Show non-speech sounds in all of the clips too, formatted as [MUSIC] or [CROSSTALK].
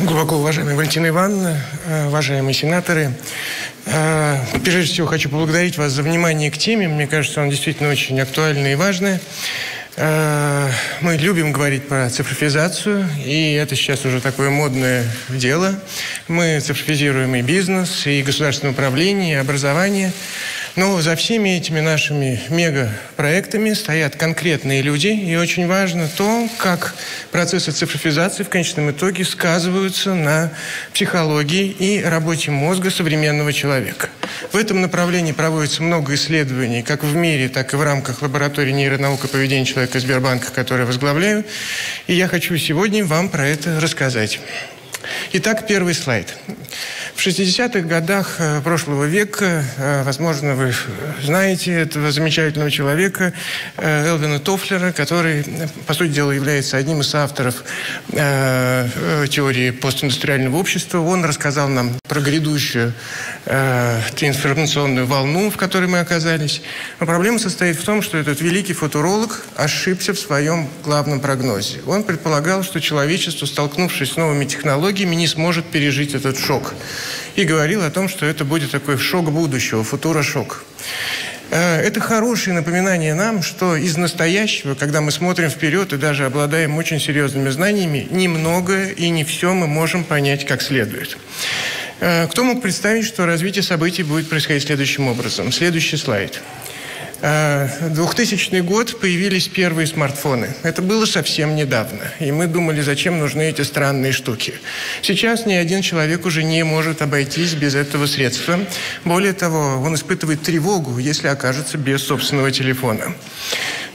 Глубоко уважаемая Валентина Ивановна, э, уважаемые сенаторы, э, прежде всего хочу поблагодарить вас за внимание к теме. Мне кажется, она действительно очень актуальная и важная. Э, мы любим говорить про цифровизацию, и это сейчас уже такое модное дело. Мы цифровизируем и бизнес, и государственное управление, и образование – но за всеми этими нашими мегапроектами стоят конкретные люди, и очень важно то, как процессы цифровизации в конечном итоге сказываются на психологии и работе мозга современного человека. В этом направлении проводится много исследований, как в мире, так и в рамках лаборатории нейронаук и поведения человека Сбербанка, который я возглавляю. И я хочу сегодня вам про это рассказать. Итак, первый слайд. В 60-х годах э, прошлого века, э, возможно, вы знаете этого замечательного человека э, Элвина Тофлера, который, по сути дела, является одним из авторов теории постиндустриального общества. Он рассказал нам про грядущую информационную волну, в которой мы оказались. Но проблема состоит в том, что этот великий футуролог ошибся в своем главном прогнозе. Он предполагал, что человечество, столкнувшись с новыми технологиями, не сможет пережить этот шок и говорил о том, что это будет такой шок будущего, футурошок. Э, это хорошее напоминание нам, что из настоящего, когда мы смотрим вперед и даже обладаем очень серьезными знаниями, немного и не все мы можем понять как следует. Э, кто мог представить, что развитие событий будет происходить следующим образом? Следующий слайд. 2000 э, год появились первые смартфоны. Это было совсем недавно. И мы думали, зачем нужны эти странные штуки. Сейчас ни один человек уже не может обойтись без этого средства. Более того, он испытывает тревогу, если окажется без собственного телефона.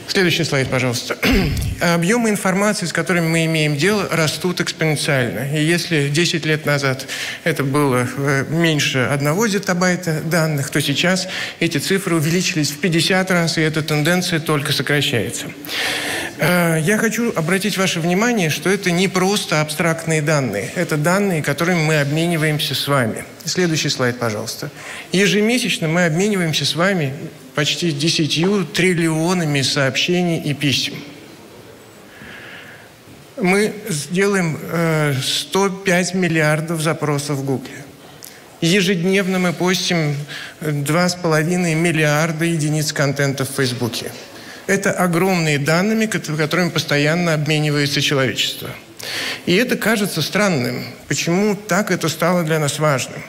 Следующий слайд, пожалуйста. [CLEARS THROAT] Объемы информации, с которыми мы имеем дело, растут экспоненциально. И если 10 лет назад это было э, меньше одного зетабайта данных, то сейчас эти цифры увеличились в 50 раз, и эта тенденция только сокращается. Э, я хочу обратить ваше внимание, что это не просто абстрактные данные. Это данные, которыми мы обмениваемся с вами. Следующий слайд, пожалуйста. Ежемесячно мы обмениваемся с вами почти 10 триллионами сообщений и писем. Мы сделаем э, 105 миллиардов запросов в Гугле. Ежедневно мы постим 2,5 миллиарда единиц контента в Фейсбуке. Это огромные данными, которыми постоянно обменивается человечество. И это кажется странным. Почему так это стало для нас важным?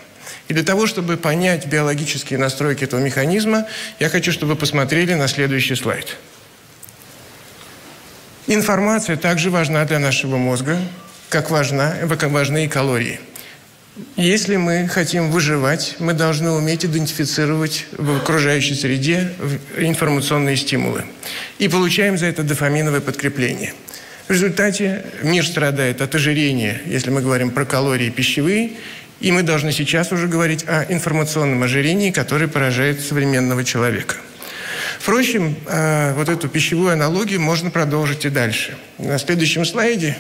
И для того, чтобы понять биологические настройки этого механизма, я хочу, чтобы вы посмотрели на следующий слайд. Информация также важна для нашего мозга, как, важна, как важны и калории. Если мы хотим выживать, мы должны уметь идентифицировать в окружающей среде информационные стимулы. И получаем за это дофаминовое подкрепление. В результате мир страдает от ожирения, если мы говорим про калории пищевые, и мы должны сейчас уже говорить о информационном ожирении, которое поражает современного человека. Впрочем, э, вот эту пищевую аналогию можно продолжить и дальше. На следующем слайде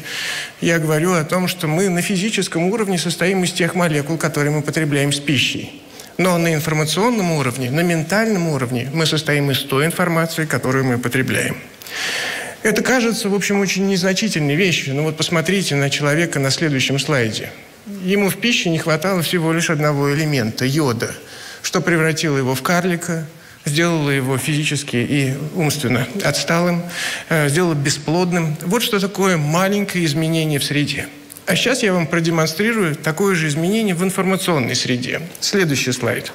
я говорю о том, что мы на физическом уровне состоим из тех молекул, которые мы потребляем с пищей. Но на информационном уровне, на ментальном уровне мы состоим из той информации, которую мы потребляем. Это кажется, в общем, очень незначительной вещью. Но вот посмотрите на человека на следующем слайде. Ему в пище не хватало всего лишь одного элемента – йода, что превратило его в карлика, сделало его физически и умственно отсталым, э, сделало бесплодным. Вот что такое маленькое изменение в среде. А сейчас я вам продемонстрирую такое же изменение в информационной среде. Следующий слайд.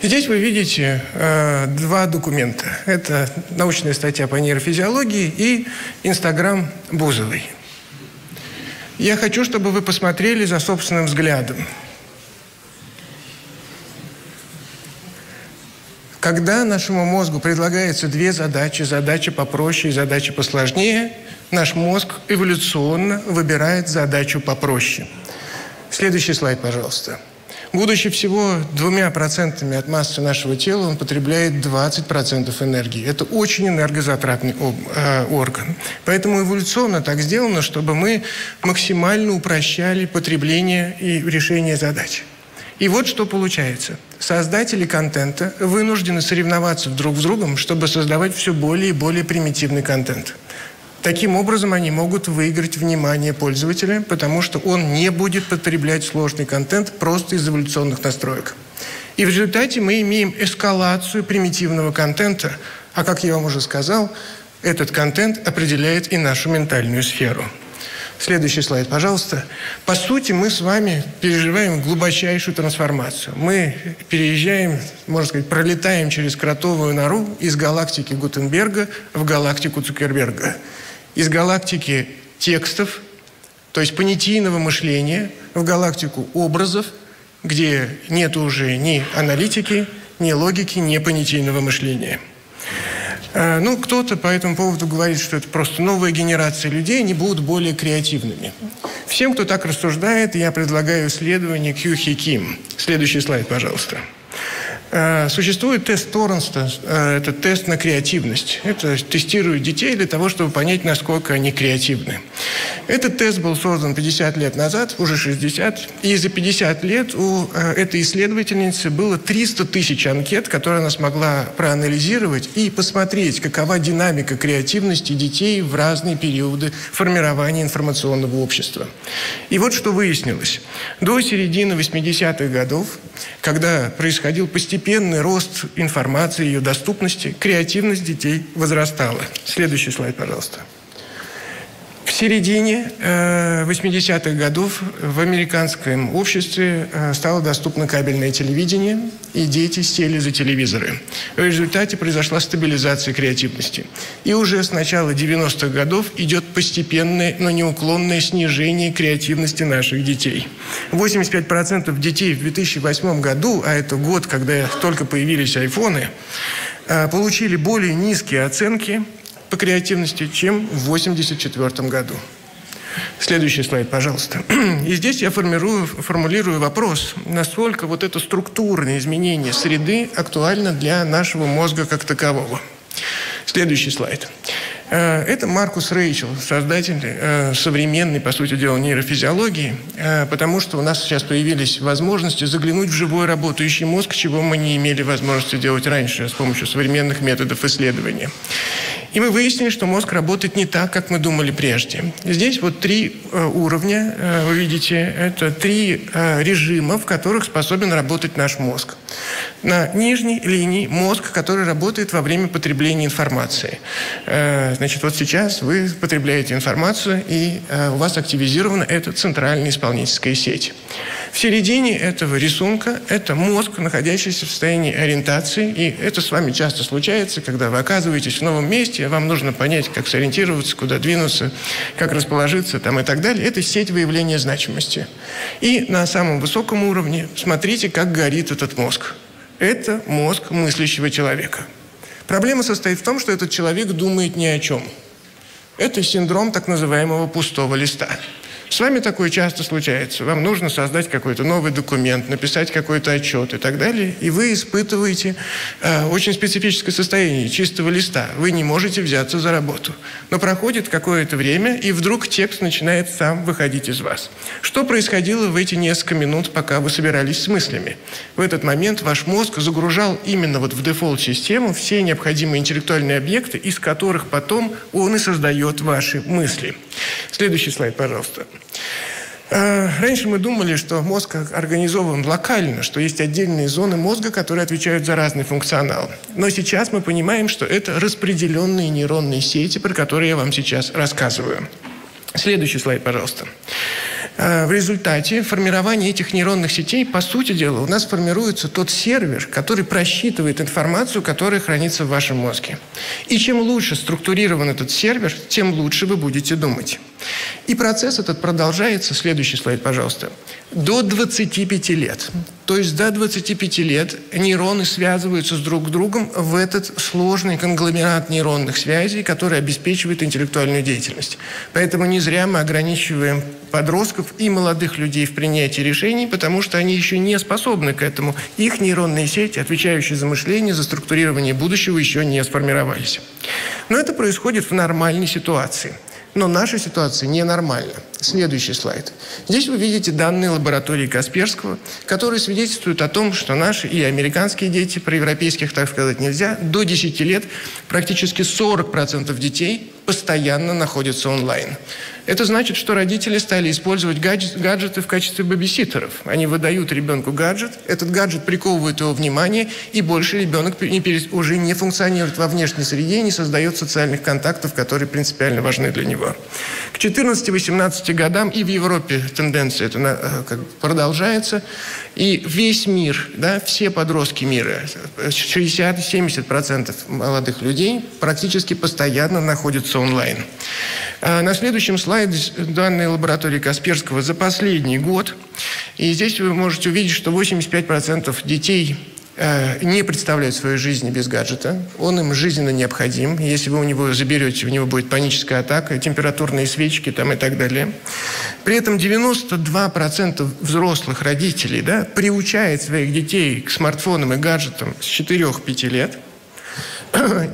Здесь вы видите э, два документа. Это научная статья по нейрофизиологии и Инстаграм Бузовой. Я хочу, чтобы вы посмотрели за собственным взглядом. Когда нашему мозгу предлагаются две задачи, задача попроще и задача посложнее, наш мозг эволюционно выбирает задачу попроще. Следующий слайд, пожалуйста. Будучи всего двумя процентами от массы нашего тела, он потребляет 20% энергии. Это очень энергозатратный э, орган. Поэтому эволюционно так сделано, чтобы мы максимально упрощали потребление и решение задач. И вот что получается. Создатели контента вынуждены соревноваться друг с другом, чтобы создавать все более и более примитивный контент. Таким образом, они могут выиграть внимание пользователя, потому что он не будет потреблять сложный контент просто из эволюционных настроек. И в результате мы имеем эскалацию примитивного контента, а как я вам уже сказал, этот контент определяет и нашу ментальную сферу. Следующий слайд, пожалуйста. По сути, мы с вами переживаем глубочайшую трансформацию. Мы переезжаем, можно сказать, пролетаем через кротовую нору из галактики Гутенберга в галактику Цукерберга. Из галактики текстов, то есть понятийного мышления, в галактику образов, где нет уже ни аналитики, ни логики, ни понятийного мышления. Э, ну, кто-то по этому поводу говорит, что это просто новая генерация людей, они будут более креативными. Всем, кто так рассуждает, я предлагаю исследование Кьюхи Ким. Следующий слайд, пожалуйста. Э, существует тест Торренста, э, это тест на креативность. Это тестируют детей для того, чтобы понять, насколько они креативны. Этот тест был создан 50 лет назад, уже 60, и за 50 лет у э, этой исследовательницы было 300 тысяч анкет, которые она смогла проанализировать и посмотреть, какова динамика креативности детей в разные периоды формирования информационного общества. И вот что выяснилось. До середины 80-х годов, когда происходил постепенный рост информации, ее доступности, креативность детей возрастала. Следующий слайд, пожалуйста. Середине э, 80-х годов в американском обществе э, стало доступно кабельное телевидение, и дети сели за телевизоры. В результате произошла стабилизация креативности. И уже с начала 90-х годов идет постепенное, но неуклонное снижение креативности наших детей. 85% детей в 2008 году, а это год, когда только появились айфоны, э, получили более низкие оценки по креативности, чем в 1984 году. Следующий слайд, пожалуйста. [CLEARS THROAT] И здесь я формирую, формулирую вопрос, насколько вот это структурное изменение среды актуально для нашего мозга как такового. Следующий слайд. Э, это Маркус Рейчел, создатель э, современной, по сути дела, нейрофизиологии, э, потому что у нас сейчас появились возможности заглянуть в живой работающий мозг, чего мы не имели возможности делать раньше с помощью современных методов исследования. И мы выяснили, что мозг работает не так, как мы думали прежде. Здесь вот три э, уровня, э, вы видите, это три э, режима, в которых способен работать наш мозг. На нижней линии мозг, который работает во время потребления информации. Э, значит, вот сейчас вы потребляете информацию, и э, у вас активизирована эта центральная исполнительская сеть. В середине этого рисунка это мозг, находящийся в состоянии ориентации, и это с вами часто случается, когда вы оказываетесь в новом месте, вам нужно понять, как сориентироваться, куда двинуться, как расположиться там и так далее. Это сеть выявления значимости. И на самом высоком уровне смотрите, как горит этот мозг. Это мозг мыслящего человека. Проблема состоит в том, что этот человек думает ни о чем. Это синдром так называемого пустого листа. С вами такое часто случается. Вам нужно создать какой-то новый документ, написать какой-то отчет и так далее, и вы испытываете э, очень специфическое состояние чистого листа. Вы не можете взяться за работу. Но проходит какое-то время, и вдруг текст начинает сам выходить из вас. Что происходило в эти несколько минут, пока вы собирались с мыслями? В этот момент ваш мозг загружал именно вот в дефолт-систему все необходимые интеллектуальные объекты, из которых потом он и создает ваши мысли. Следующий слайд, пожалуйста. Э, раньше мы думали, что мозг организован локально, что есть отдельные зоны мозга, которые отвечают за разный функционал. Но сейчас мы понимаем, что это распределенные нейронные сети, про которые я вам сейчас рассказываю. Следующий слайд, пожалуйста. Э, в результате формирования этих нейронных сетей, по сути дела, у нас формируется тот сервер, который просчитывает информацию, которая хранится в вашем мозге. И чем лучше структурирован этот сервер, тем лучше вы будете думать. И процесс этот продолжается, следующий слайд, пожалуйста, до 25 лет. То есть до 25 лет нейроны связываются с друг другом в этот сложный конгломерат нейронных связей, который обеспечивает интеллектуальную деятельность. Поэтому не зря мы ограничиваем подростков и молодых людей в принятии решений, потому что они еще не способны к этому. Их нейронные сети, отвечающие за мышление, за структурирование будущего, еще не сформировались. Но это происходит в нормальной ситуации – Но наша ситуация ненормальна. Следующий слайд. Здесь вы видите данные лаборатории Касперского, которые свидетельствуют о том, что наши и американские дети, про европейских так сказать нельзя, до 10 лет практически 40% детей постоянно находятся онлайн. Это значит, что родители стали использовать гаджет, гаджеты в качестве бабиситеров. Они выдают ребенку гаджет, этот гаджет приковывает его внимание, и больше ребенок не перес... уже не функционирует во внешней среде и не создает социальных контактов, которые принципиально важны для него. К 14-18 годам и в Европе тенденция это э, продолжается, и весь мир, да, все подростки мира, 60-70% молодых людей практически постоянно находятся онлайн. А на следующем слайде данные лаборатории Касперского за последний год. И здесь вы можете увидеть, что 85% детей э, не представляют свою жизнь без гаджета. Он им жизненно необходим. Если вы у него заберете, у него будет паническая атака, температурные свечки там и так далее. При этом 92% взрослых родителей да, приучает своих детей к смартфонам и гаджетам с 4-5 лет –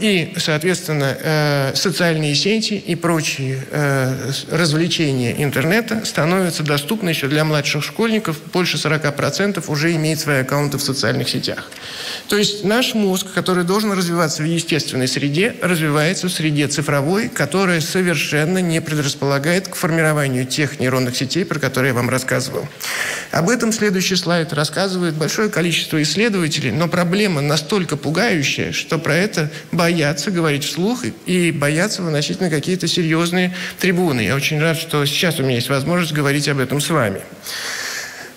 и, соответственно, э, социальные сети и прочие э, развлечения интернета становятся доступны еще для младших школьников. Больше 40% уже имеет свои аккаунты в социальных сетях. То есть наш мозг, который должен развиваться в естественной среде, развивается в среде цифровой, которая совершенно не предрасполагает к формированию тех нейронных сетей, про которые я вам рассказывал. Об этом следующий слайд рассказывает большое количество исследователей, но проблема настолько пугающая, что про это боятся говорить вслух и боятся выносить на какие-то серьезные трибуны. Я очень рад, что сейчас у меня есть возможность говорить об этом с вами.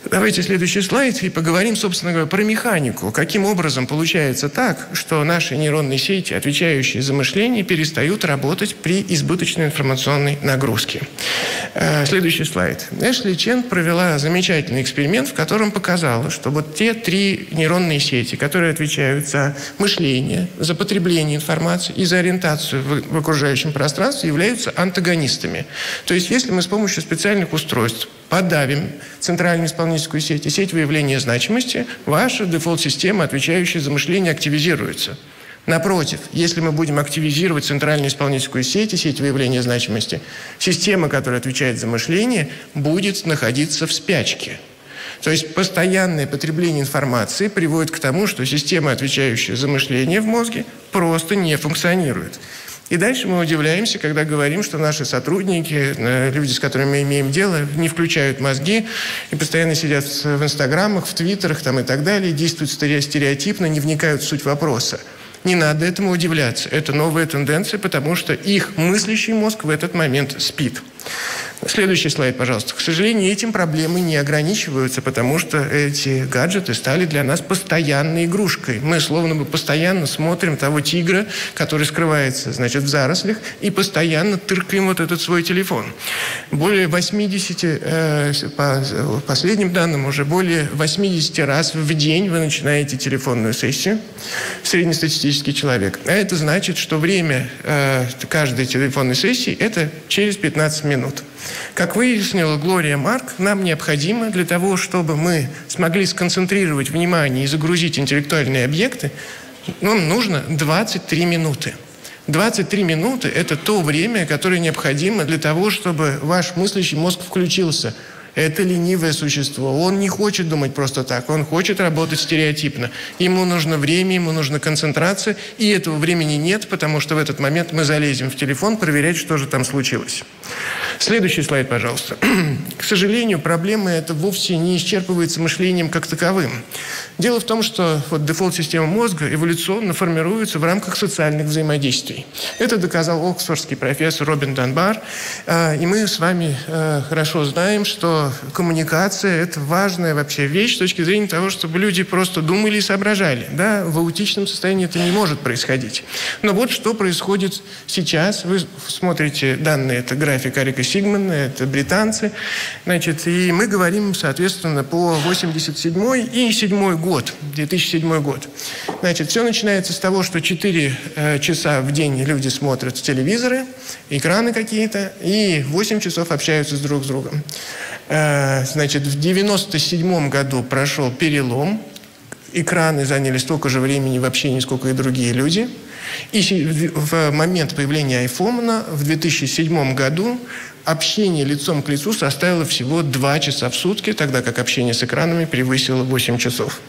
Давайте следующий слайд и поговорим, собственно говоря, про механику. Каким образом получается так, что наши нейронные сети, отвечающие за мышление, перестают работать при избыточной информационной нагрузке. Э, следующий слайд. Эшли Чен провела замечательный эксперимент, в котором показала, что вот те три нейронные сети, которые отвечают за мышление, за потребление информации и за ориентацию в, в окружающем пространстве, являются антагонистами. То есть, если мы с помощью специальных устройств подавим центральную исполнительскую сеть и сеть выявления значимости, ваша дефолт-система, отвечающая за мышление, активизируется. Напротив, если мы будем активизировать центральную исполнительскую сеть и сеть выявления значимости, система, которая отвечает за мышление, будет находиться в спячке. То есть постоянное потребление информации приводит к тому, что система, отвечающая за мышление в мозге, просто не функционирует. И дальше мы удивляемся, когда говорим, что наши сотрудники, э, люди, с которыми мы имеем дело, не включают мозги и постоянно сидят в инстаграмах, в твиттерах там, и так далее, действуют стереотипно, не вникают в суть вопроса. Не надо этому удивляться. Это новая тенденция, потому что их мыслящий мозг в этот момент спит. Следующий слайд, пожалуйста. К сожалению, этим проблемы не ограничиваются, потому что эти гаджеты стали для нас постоянной игрушкой. Мы словно бы постоянно смотрим того тигра, который скрывается, значит, в зарослях, и постоянно тыркаем вот этот свой телефон. Более 80, э, по последним данным, уже более 80 раз в день вы начинаете телефонную сессию, среднестатистический человек. А это значит, что время э, каждой телефонной сессии – это через 15 минут. Как выяснила Глория Марк, нам необходимо для того, чтобы мы смогли сконцентрировать внимание и загрузить интеллектуальные объекты, нам нужно 23 минуты. 23 минуты – это то время, которое необходимо для того, чтобы ваш мыслящий мозг включился – это ленивое существо. Он не хочет думать просто так. Он хочет работать стереотипно. Ему нужно время, ему нужна концентрация. И этого времени нет, потому что в этот момент мы залезем в телефон проверять, что же там случилось. Следующий слайд, пожалуйста. [CLEARS THROAT] К сожалению, проблема эта вовсе не исчерпывается мышлением как таковым. Дело в том, что вот дефолт-система мозга эволюционно формируется в рамках социальных взаимодействий. Это доказал оксфордский профессор Робин Данбар. А, и мы с вами э, хорошо знаем, что коммуникация – это важная вообще вещь с точки зрения того, чтобы люди просто думали и соображали. Да, в аутичном состоянии это не может происходить. Но вот что происходит сейчас. Вы смотрите данные, это график Арика Сигмана, это британцы. Значит, и мы говорим, соответственно, по 87 и 7 год год, 2007 год. Значит, все начинается с того, что 4 э, часа в день люди смотрят телевизоры, экраны какие-то, и 8 часов общаются друг с другом. Э, значит, в 97 году прошел перелом, экраны заняли столько же времени в общении, сколько и другие люди. И в момент появления айфона в 2007 году общение лицом к лицу составило всего 2 часа в сутки, тогда как общение с экранами превысило 8 часов.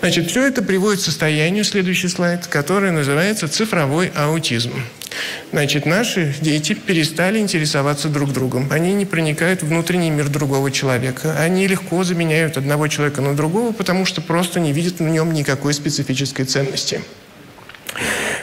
Значит, все это приводит к состоянию, следующий слайд, который называется цифровой аутизм. Значит, наши дети перестали интересоваться друг другом. Они не проникают в внутренний мир другого человека. Они легко заменяют одного человека на другого, потому что просто не видят в нем никакой специфической ценности.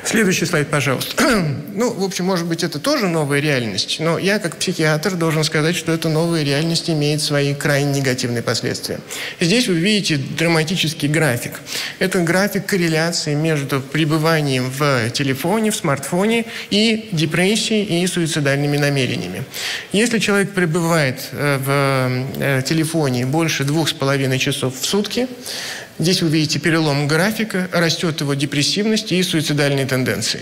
Следующий слайд, пожалуйста. [CLEARS THROAT] ну, в общем, может быть, это тоже новая реальность, но я, как психиатр, должен сказать, что эта новая реальность имеет свои крайне негативные последствия. Здесь вы видите драматический график. Это график корреляции между пребыванием в телефоне, в смартфоне и депрессией и суицидальными намерениями. Если человек пребывает э, в э, телефоне больше двух с половиной часов в сутки, Здесь вы видите перелом графика, растет его депрессивность и суицидальные тенденции.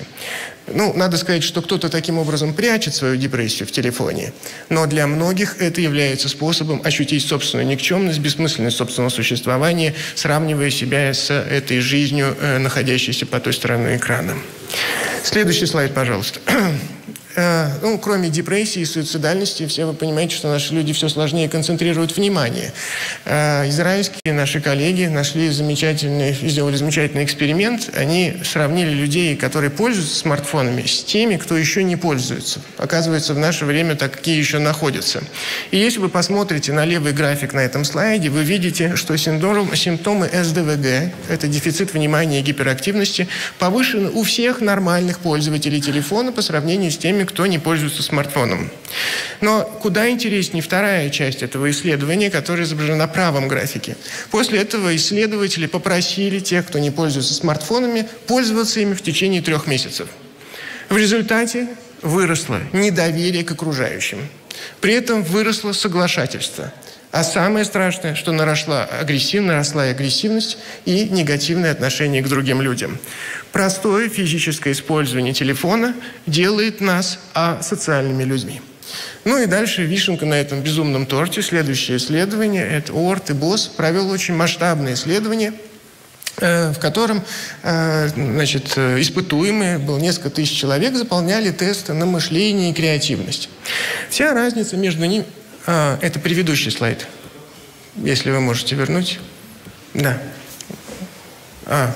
Ну, надо сказать, что кто-то таким образом прячет свою депрессию в телефоне, но для многих это является способом ощутить собственную никчемность, бессмысленность собственного существования, сравнивая себя с этой жизнью, э, находящейся по той стороне экрана. Следующий слайд, пожалуйста. Э, ну, кроме депрессии и суицидальности, все вы понимаете, что наши люди все сложнее концентрируют внимание. Э, израильские наши коллеги нашли замечательный, сделали замечательный эксперимент. Они сравнили людей, которые пользуются смартфонами, с теми, кто еще не пользуется. Оказывается, в наше время такие еще находятся. И если вы посмотрите на левый график на этом слайде, вы видите, что синдром, симптомы СДВГ, это дефицит внимания и гиперактивности, повышены у всех нормальных пользователей телефона по сравнению с теми, кто не пользуется смартфоном. Но куда интереснее вторая часть этого исследования, которая изображена на правом графике. После этого исследователи попросили тех, кто не пользуется смартфонами, пользоваться ими в течение трех месяцев. В результате выросло недоверие к окружающим. При этом выросло соглашательство. А самое страшное, что наросла агрессивность, наросла и агрессивность и негативное отношение к другим людям. Простое физическое использование телефона делает нас асоциальными людьми. Ну и дальше вишенка на этом безумном торте. Следующее исследование, это ОРТ и БОС, провел очень масштабное исследование, э, в котором э, значит, испытуемые, было несколько тысяч человек, заполняли тесты на мышление и креативность. Вся разница между ними... А, это предыдущий слайд, если вы можете вернуть. Да. А,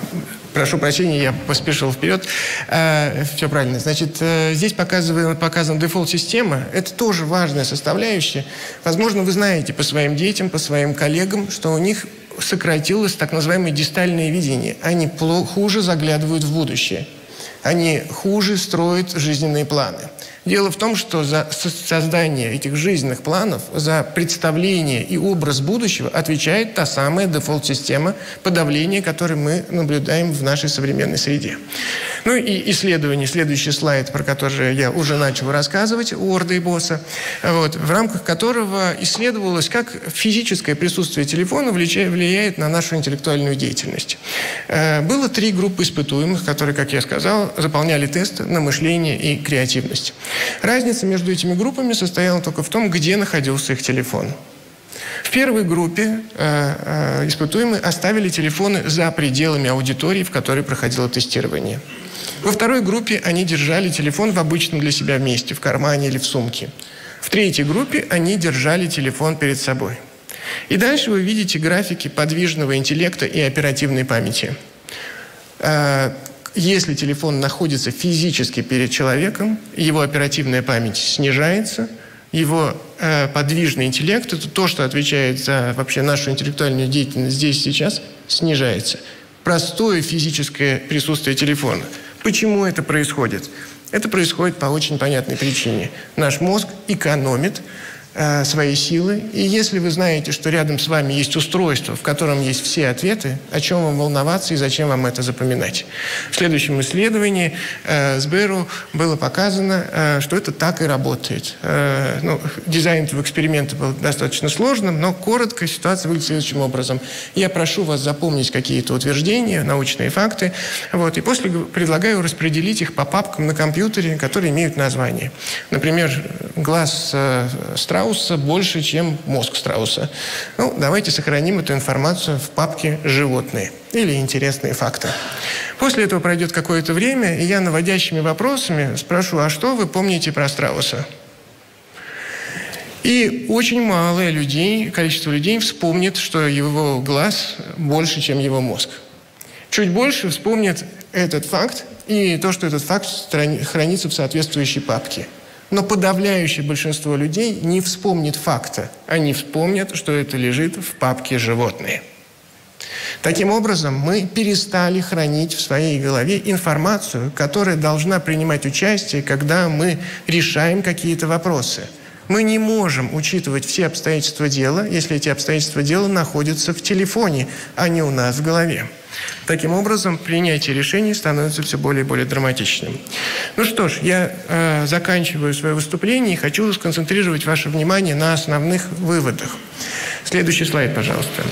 Прошу прощения, я поспешил вперед. Э, все правильно. Значит, э, здесь показываем, показан дефолт-система. Это тоже важная составляющая. Возможно, вы знаете по своим детям, по своим коллегам, что у них сократилось так называемое дистальное видение. Они хуже заглядывают в будущее. Они хуже строят жизненные планы. Дело в том, что за создание этих жизненных планов, за представление и образ будущего отвечает та самая дефолт-система подавления, которую мы наблюдаем в нашей современной среде. Ну и исследование, следующий слайд, про который я уже начал рассказывать, у Орда и Босса, вот, в рамках которого исследовалось, как физическое присутствие телефона влияет на нашу интеллектуальную деятельность. Э, было три группы испытуемых, которые, как я сказал, заполняли тест на мышление и креативность. Разница между этими группами состояла только в том, где находился их телефон. В первой группе э, э, испытуемые оставили телефоны за пределами аудитории, в которой проходило тестирование. Во второй группе они держали телефон в обычном для себя месте, в кармане или в сумке. В третьей группе они держали телефон перед собой. И дальше вы видите графики подвижного интеллекта и оперативной памяти. Если телефон находится физически перед человеком, его оперативная память снижается, его э, подвижный интеллект, это то, что отвечает за вообще нашу интеллектуальную деятельность здесь сейчас, снижается. Простое физическое присутствие телефона. Почему это происходит? Это происходит по очень понятной причине. Наш мозг экономит Э, свои силы. И если вы знаете, что рядом с вами есть устройство, в котором есть все ответы, о чем вам волноваться и зачем вам это запоминать. В следующем исследовании э, Сберу было показано, э, что это так и работает. Э, ну, дизайн этого эксперимента был достаточно сложным, но коротко ситуация выглядит следующим образом. Я прошу вас запомнить какие-то утверждения, научные факты, вот, и после предлагаю распределить их по папкам на компьютере, которые имеют название. Например, глаз э, страуса страуса больше, чем мозг страуса. Ну, давайте сохраним эту информацию в папке «Животные» или «Интересные факты». После этого пройдет какое-то время, и я наводящими вопросами спрошу, а что вы помните про страуса? И очень малое людей, количество людей вспомнит, что его глаз больше, чем его мозг. Чуть больше вспомнит этот факт и то, что этот факт хранится в соответствующей папке. Но подавляющее большинство людей не вспомнит факта. Они вспомнят, что это лежит в папке «Животные». Таким образом, мы перестали хранить в своей голове информацию, которая должна принимать участие, когда мы решаем какие-то вопросы – мы не можем учитывать все обстоятельства дела, если эти обстоятельства дела находятся в телефоне, а не у нас в голове. Таким образом, принятие решений становится все более и более драматичным. Ну что ж, я э, заканчиваю свое выступление и хочу сконцентрировать ваше внимание на основных выводах. Следующий слайд, пожалуйста.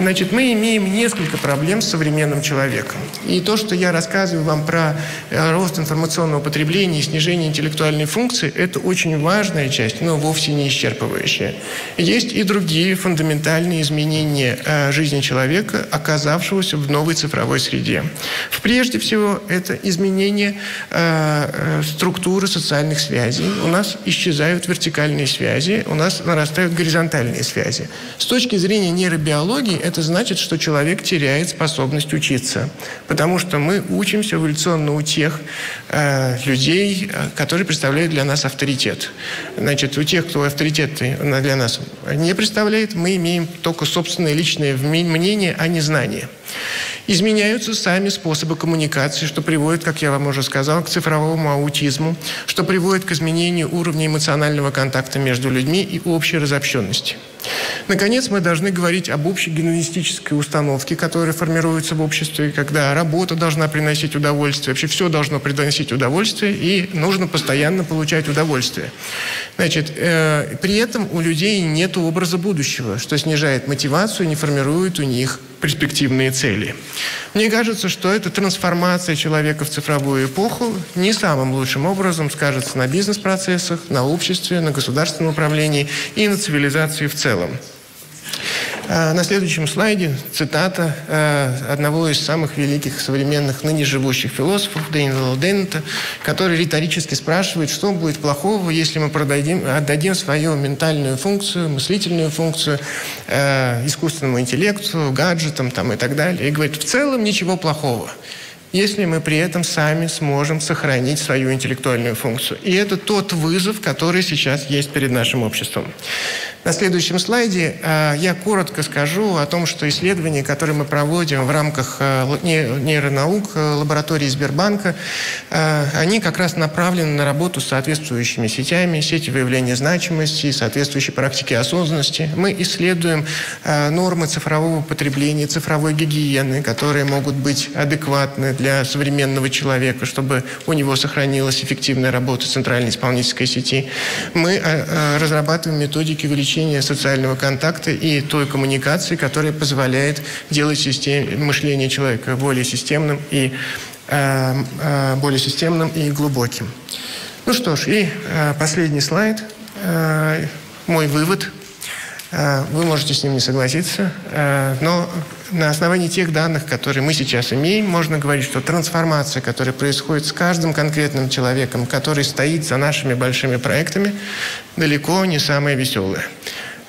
Значит, мы имеем несколько проблем с современным человеком. И то, что я рассказываю вам про э, рост информационного потребления и снижение интеллектуальной функции, это очень важная часть, но вовсе не исчерпывающая. Есть и другие фундаментальные изменения э, жизни человека, оказавшегося в новой цифровой среде. Прежде всего, это изменение э, структуры социальных связей. У нас исчезают вертикальные связи, у нас нарастают горизонтальные связи. С точки зрения нейробиологии, это значит, что человек теряет способность учиться. Потому что мы учимся эволюционно у тех э, людей, э, которые представляют для нас авторитет. Значит, у тех, кто авторитет для нас не представляет, мы имеем только собственное личное мнение, а не знание. Изменяются сами способы коммуникации, что приводит, как я вам уже сказал, к цифровому аутизму, что приводит к изменению уровня эмоционального контакта между людьми и общей разобщенности. Наконец, мы должны говорить об общей гуманистической установке, которая формируется в обществе, когда работа должна приносить удовольствие, вообще все должно приносить удовольствие, и нужно постоянно получать удовольствие. Значит, э, при этом у людей нет образа будущего, что снижает мотивацию, не формирует у них перспективные цели. Мне кажется, что эта трансформация человека в цифровую эпоху не самым лучшим образом скажется на бизнес-процессах, на обществе, на государственном управлении и на цивилизации в целом. А, на следующем слайде цитата а, одного из самых великих современных ныне живущих философов Дэниела Деннета, который риторически спрашивает, что будет плохого, если мы продадим, отдадим свою ментальную функцию, мыслительную функцию э, искусственному интеллекту, гаджетам там, и так далее. И говорит, в целом ничего плохого если мы при этом сами сможем сохранить свою интеллектуальную функцию. И это тот вызов, который сейчас есть перед нашим обществом. На следующем слайде э, я коротко скажу о том, что исследования, которые мы проводим в рамках э, нейронаук э, лаборатории Сбербанка, они как раз направлены на работу с соответствующими сетями, сети выявления значимости, соответствующей практики осознанности. Мы исследуем нормы цифрового потребления, цифровой гигиены, которые могут быть адекватны для современного человека, чтобы у него сохранилась эффективная работа центральной исполнительской сети. Мы разрабатываем методики увеличения социального контакта и той коммуникации, которая позволяет делать мышление человека более системным и э, э, более системным и глубоким. Ну что ж, и э, последний слайд. Э, мой вывод. Э, вы можете с ним не согласиться, э, но на основании тех данных, которые мы сейчас имеем, можно говорить, что трансформация, которая происходит с каждым конкретным человеком, который стоит за нашими большими проектами, далеко не самая веселая.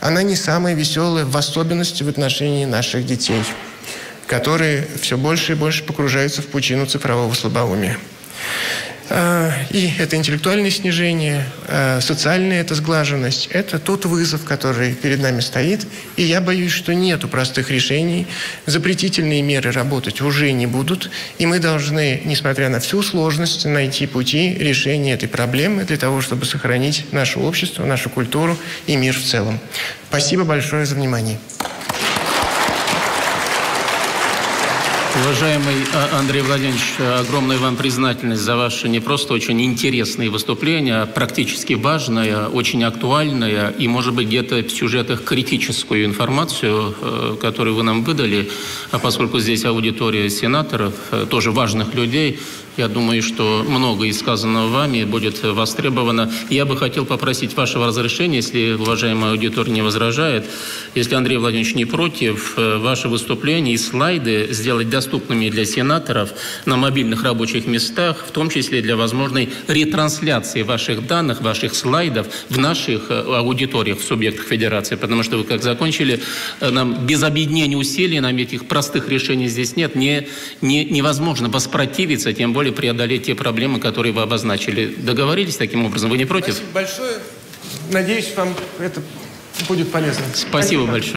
Она не самая веселая в особенности в отношении наших детей, которые все больше и больше погружаются в пучину цифрового слабоумия. А, и это интеллектуальное снижение, а, социальная эта сглаженность – это тот вызов, который перед нами стоит. И я боюсь, что нету простых решений. Запретительные меры работать уже не будут. И мы должны, несмотря на всю сложность, найти пути решения этой проблемы для того, чтобы сохранить наше общество, нашу культуру и мир в целом. Спасибо большое за внимание. Уважаемый а, Андрей Владимирович, огромная вам признательность за ваши не просто очень интересные выступления, а практически важное, очень актуальное и, может быть, где-то в сюжетах критическую информацию, э, которую вы нам выдали, а поскольку здесь аудитория сенаторов, э, тоже важных людей, я думаю, что многое сказанного вами будет востребовано. Я бы хотел попросить вашего разрешения, если уважаемая аудитория не возражает, если Андрей Владимирович не против, э, ваше выступление и слайды сделать доступными для сенаторов на мобильных рабочих местах, в том числе для возможной ретрансляции ваших данных, ваших слайдов в наших э, аудиториях, в субъектах Федерации. Потому что вы как закончили, э, нам без объединения усилий, нам этих простых решений здесь нет, не, не, невозможно воспротивиться, тем более преодолеть те проблемы, которые вы обозначили. Договорились таким образом? Вы не против? Спасибо большое. Надеюсь, вам это будет полезно. Спасибо большое.